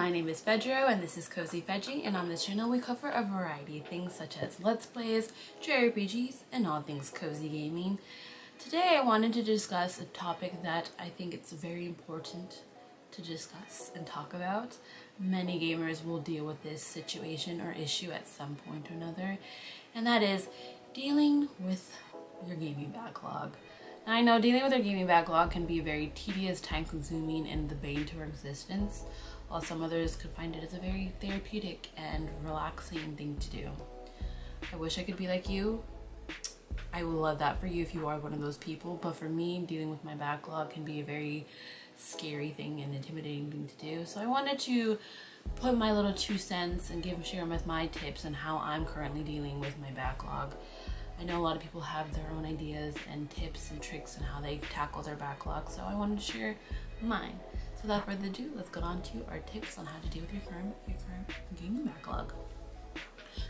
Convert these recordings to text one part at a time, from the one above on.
my name is Fedro and this is Cozy Feji and on this channel we cover a variety of things such as Let's Plays, JRPGs, and all things cozy gaming. Today I wanted to discuss a topic that I think it's very important to discuss and talk about. Many gamers will deal with this situation or issue at some point or another and that is dealing with your gaming backlog. Now I know dealing with your gaming backlog can be very tedious, time consuming, and the bane to our existence while some others could find it as a very therapeutic and relaxing thing to do. I wish I could be like you. I would love that for you if you are one of those people, but for me, dealing with my backlog can be a very scary thing and intimidating thing to do. So I wanted to put my little two cents and give share with my tips and how I'm currently dealing with my backlog. I know a lot of people have their own ideas and tips and tricks and how they tackle their backlog, so I wanted to share mine. So without further ado, let's get on to our tips on how to deal with your current, your current gaming backlog.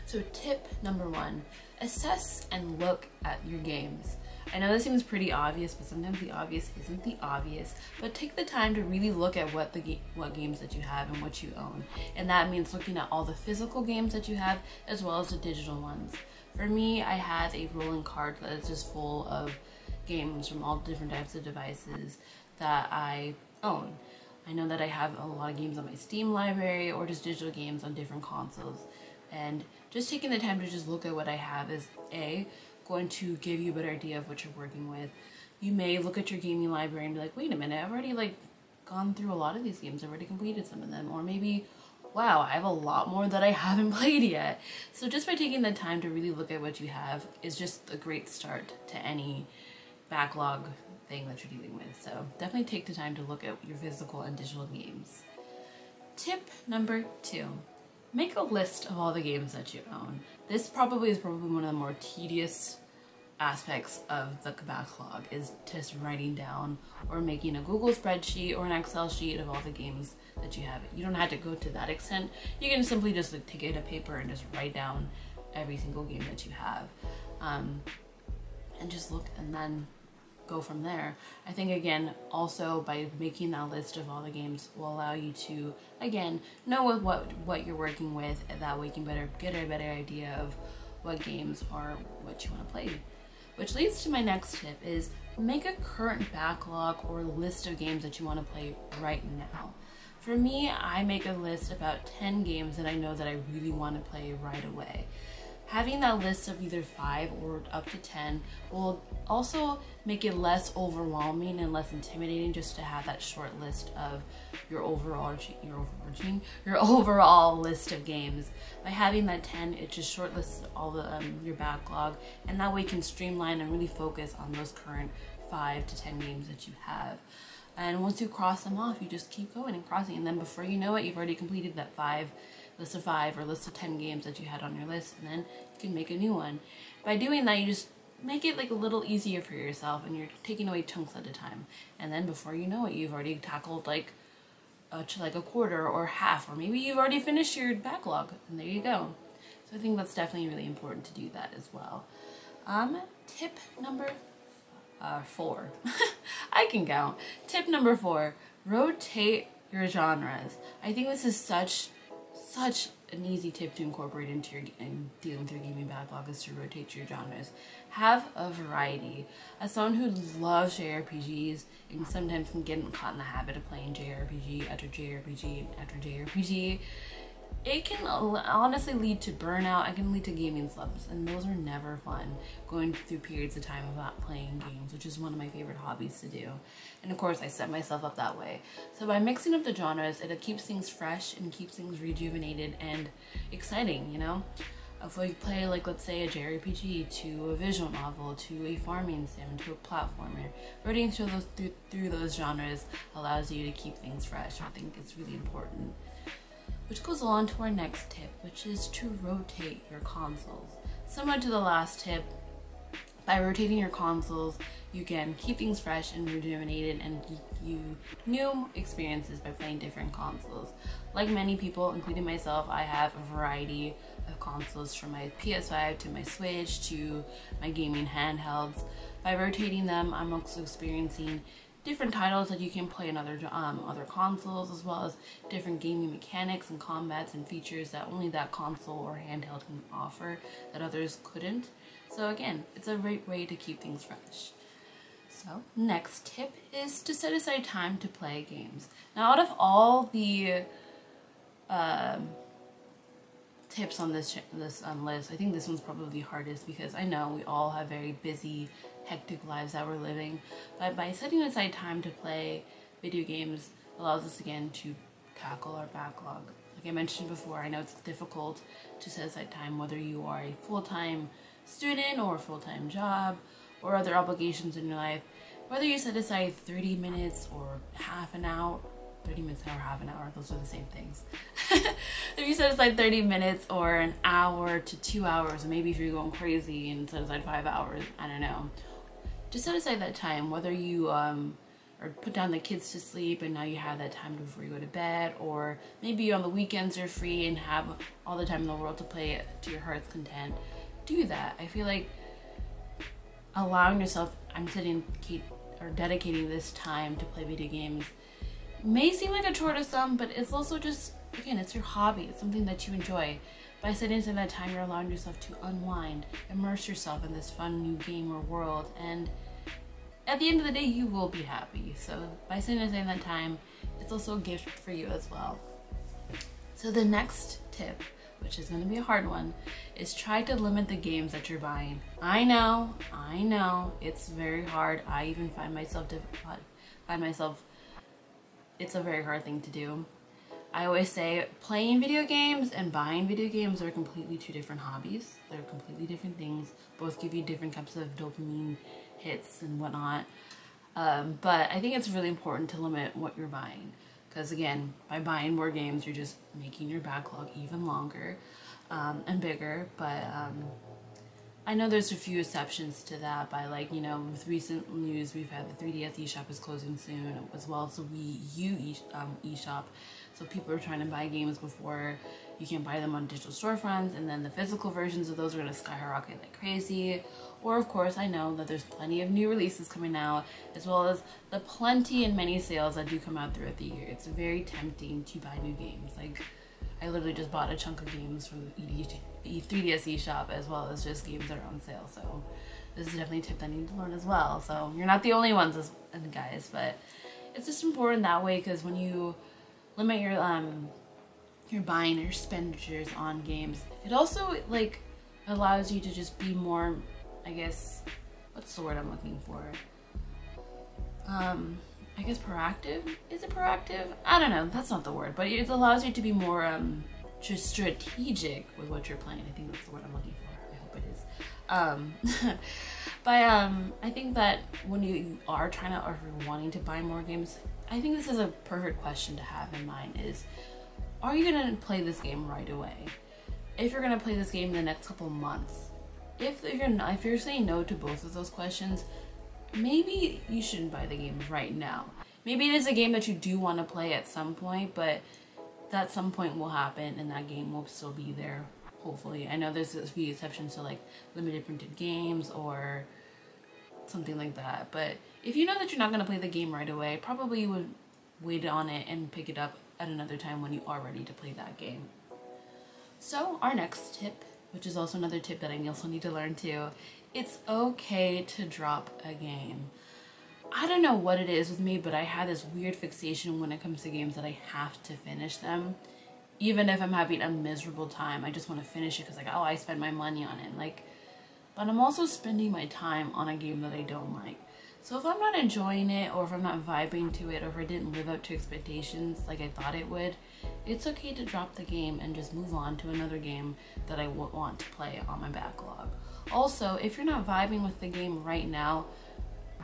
So tip number one, assess and look at your games. I know this seems pretty obvious, but sometimes the obvious isn't the obvious. But take the time to really look at what the ga what games that you have and what you own. And that means looking at all the physical games that you have as well as the digital ones. For me, I have a rolling cart that is just full of games from all different types of devices that I own. I know that I have a lot of games on my Steam library or just digital games on different consoles. And just taking the time to just look at what I have is A, going to give you a better idea of what you're working with. You may look at your gaming library and be like, wait a minute, I've already like gone through a lot of these games. I've already completed some of them. Or maybe, wow, I have a lot more that I haven't played yet. So just by taking the time to really look at what you have is just a great start to any backlog thing that you're dealing with. So definitely take the time to look at your physical and digital games. Tip number two, make a list of all the games that you own. This probably is probably one of the more tedious aspects of the backlog is just writing down or making a Google spreadsheet or an Excel sheet of all the games that you have. You don't have to go to that extent. You can simply just like, take it a paper and just write down every single game that you have. Um, and just look and then go from there. I think again, also by making that list of all the games will allow you to, again, know what, what, what you're working with. That way you can better get a better idea of what games are what you want to play. Which leads to my next tip is make a current backlog or list of games that you want to play right now. For me, I make a list about 10 games that I know that I really want to play right away. Having that list of either five or up to 10 will also make it less overwhelming and less intimidating just to have that short list of your overall, your overarching, your overall list of games. By having that 10, it just shortlists all the, um, your backlog and that way you can streamline and really focus on those current five to 10 games that you have. And once you cross them off, you just keep going and crossing. And then before you know it, you've already completed that five list of five or list of 10 games that you had on your list and then you can make a new one. By doing that, you just make it like a little easier for yourself and you're taking away chunks at a time. And then before you know it, you've already tackled like a, like a quarter or half, or maybe you've already finished your backlog and there you go. So I think that's definitely really important to do that as well. Um, tip number uh, four. I can count. Tip number four, rotate your genres. I think this is such such an easy tip to incorporate into your in dealing with your gaming backlog is to rotate your genres. Have a variety. As someone who loves JRPGs and sometimes can get caught in the habit of playing JRPG after JRPG after JRPG, it can honestly lead to burnout. It can lead to gaming slumps, and those are never fun. Going through periods of time of not playing games, which is one of my favorite hobbies to do. And of course, I set myself up that way. So by mixing up the genres, it keeps things fresh and keeps things rejuvenated and exciting, you know? If we play, like, let's say a JRPG to a visual novel to a farming sim to a platformer, rotating through those, through, through those genres allows you to keep things fresh. I think it's really important. Which goes on to our next tip, which is to rotate your consoles. Similar to the last tip, by rotating your consoles, you can keep things fresh and rejuvenated and give you new experiences by playing different consoles. Like many people, including myself, I have a variety of consoles from my PS5 to my Switch to my gaming handhelds. By rotating them, I'm also experiencing different titles that you can play on other um, other consoles as well as different gaming mechanics and combats and features that only that console or handheld can offer that others couldn't. So again, it's a great way to keep things fresh. So next tip is to set aside time to play games. Now out of all the um, tips on this this um, list, I think this one's probably the hardest because I know we all have very busy, hectic lives that we're living. But by setting aside time to play video games allows us again to tackle our backlog. Like I mentioned before, I know it's difficult to set aside time whether you are a full-time student or a full-time job or other obligations in your life. Whether you set aside 30 minutes or half an hour 30 minutes an hour, half an hour, those are the same things. if you set aside 30 minutes or an hour to two hours, maybe if you're going crazy and set aside five hours, I don't know. Just set aside that time, whether you um, or put down the kids to sleep and now you have that time before you go to bed, or maybe on the weekends you're free and have all the time in the world to play to your heart's content. Do that. I feel like allowing yourself, I'm sitting or dedicating this time to play video games may seem like a chore to some, but it's also just, again, it's your hobby. It's something that you enjoy. By setting aside that time, you're allowing yourself to unwind, immerse yourself in this fun new game or world, and at the end of the day, you will be happy. So by setting aside that time, it's also a gift for you as well. So the next tip, which is going to be a hard one, is try to limit the games that you're buying. I know, I know, it's very hard. I even find myself find myself it's a very hard thing to do. I always say playing video games and buying video games are completely two different hobbies. They're completely different things. Both give you different types of dopamine hits and whatnot. Um, but I think it's really important to limit what you're buying. Because again, by buying more games, you're just making your backlog even longer um, and bigger. But um, I know there's a few exceptions to that by like, you know, with recent news, we've had the 3DS eShop is closing soon as well as the Wii U e um, eShop. So people are trying to buy games before you can buy them on digital storefronts and then the physical versions of those are going to skyrocket like crazy. Or of course, I know that there's plenty of new releases coming out as well as the plenty and many sales that do come out throughout the year. It's very tempting to buy new games. Like I literally just bought a chunk of games from the 3DS eShop as well as just games that are on sale. So this is definitely a tip that I need to learn as well. So you're not the only ones, guys, but it's just important that way because when you limit your um your buying your expenditures on games, it also like allows you to just be more, I guess, what's the word I'm looking for? Um, I guess proactive. Is it proactive? I don't know. That's not the word, but it allows you to be more um just strategic with what you're playing. I think that's the word I'm looking for. I hope it is. Um, but um, I think that when you, you are trying to or if you're wanting to buy more games, I think this is a perfect question to have in mind is, are you gonna play this game right away? If you're gonna play this game in the next couple months, if you're not, if you're saying no to both of those questions, maybe you shouldn't buy the game right now. Maybe it is a game that you do want to play at some point, but that some point will happen and that game will still be there hopefully i know there's a few exceptions to like limited printed games or something like that but if you know that you're not going to play the game right away probably you would wait on it and pick it up at another time when you are ready to play that game so our next tip which is also another tip that i also need to learn too it's okay to drop a game I don't know what it is with me, but I have this weird fixation when it comes to games that I have to finish them. Even if I'm having a miserable time, I just want to finish it because like, oh, I spent my money on it. Like, but I'm also spending my time on a game that I don't like. So if I'm not enjoying it or if I'm not vibing to it or if it didn't live up to expectations like I thought it would, it's okay to drop the game and just move on to another game that I want to play on my backlog. Also, if you're not vibing with the game right now,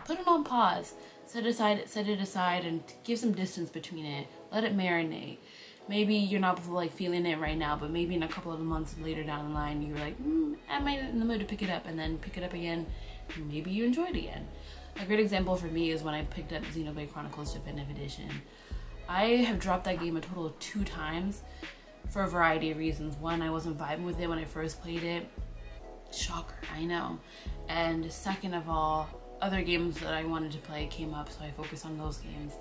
put it on pause. Set aside, set it aside, and give some distance between it. Let it marinate. Maybe you're not like feeling it right now, but maybe in a couple of months later down the line, you're like, mm, am I in the mood to pick it up? And then pick it up again. Maybe you enjoy it again. A great example for me is when I picked up Xenoblade Chronicles Definitive Edition. I have dropped that game a total of two times for a variety of reasons. One, I wasn't vibing with it when I first played it. Shocker, I know. And second of all, other games that I wanted to play came up, so I focused on those games.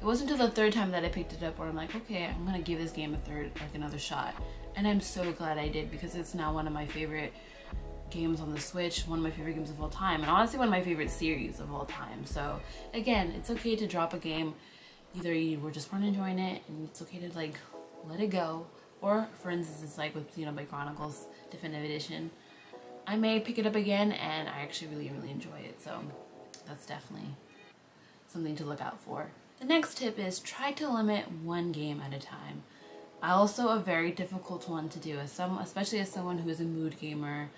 It wasn't until the third time that I picked it up where I'm like, okay, I'm gonna give this game a third, like another shot. And I'm so glad I did because it's now one of my favorite games on the Switch, one of my favorite games of all time, and honestly one of my favorite series of all time. So again, it's okay to drop a game. Either you were just weren't enjoying it and it's okay to like let it go. Or for instance, it's like with Xenoblade Chronicles Definitive Edition. I may pick it up again and I actually really, really enjoy it. So that's definitely something to look out for. The next tip is try to limit one game at a time. Also a very difficult one to do, as some, especially as someone who is a mood gamer.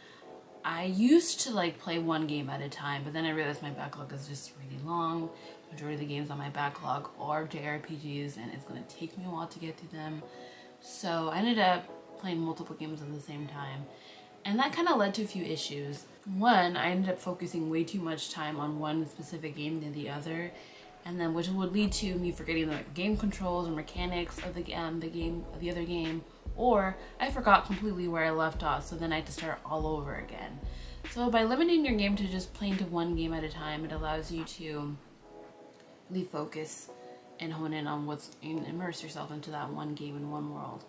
I used to like play one game at a time, but then I realized my backlog is just really long. Majority of the games on my backlog are JRPGs and it's gonna take me a while to get through them. So I ended up playing multiple games at the same time. And that kind of led to a few issues. One, I ended up focusing way too much time on one specific game than the other and then which would lead to me forgetting the game controls or mechanics of the um, the game the other game or I forgot completely where I left off so then I had to start all over again. So by limiting your game to just playing to one game at a time it allows you to really focus and hone in on what's and immerse yourself into that one game in one world.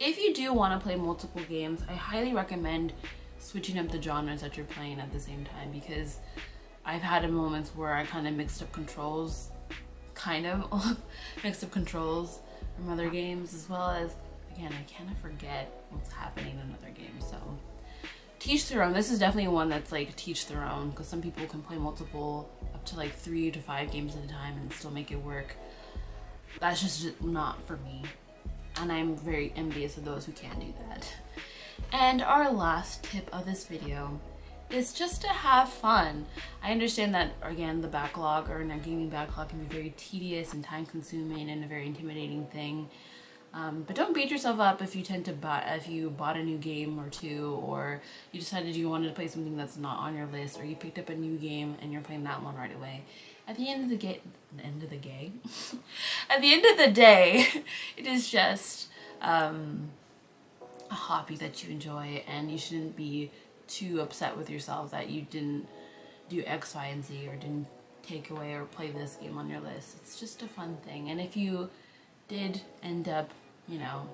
If you do want to play multiple games, I highly recommend switching up the genres that you're playing at the same time because I've had moments where I kind of mixed up controls kind of mixed up controls from other games as well as again I kind of forget what's happening in other games so. Teach their own this is definitely one that's like teach their own because some people can play multiple up to like three to five games at a time and still make it work. That's just not for me and I'm very envious of those who can do that and our last tip of this video is just to have fun. I understand that, again, the backlog or a gaming backlog can be very tedious and time consuming and a very intimidating thing. Um, but don't beat yourself up if you tend to buy, if you bought a new game or two, or you decided you wanted to play something that's not on your list, or you picked up a new game and you're playing that one right away. At the end of the game, the end of the day, at the end of the day, it is just um, a hobby that you enjoy, and you shouldn't be too upset with yourself that you didn't do X, Y, and Z or didn't take away or play this game on your list. It's just a fun thing. And if you did end up, you know,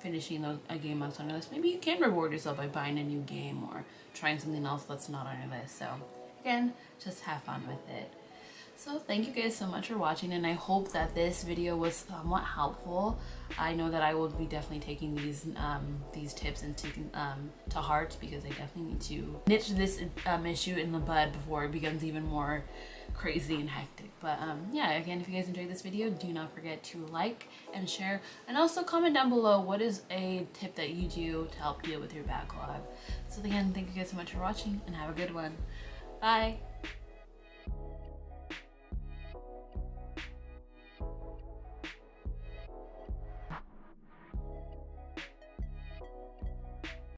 finishing a game on your list, maybe you can reward yourself by buying a new game or trying something else that's not on your list. So again, just have fun with it. So thank you guys so much for watching and I hope that this video was somewhat helpful. I know that I will be definitely taking these um, these tips into um, to heart because I definitely need to niche this um, issue in the bud before it becomes even more crazy and hectic. But um, yeah, again, if you guys enjoyed this video, do not forget to like and share and also comment down below what is a tip that you do to help deal with your backlog. So again, thank you guys so much for watching and have a good one. Bye!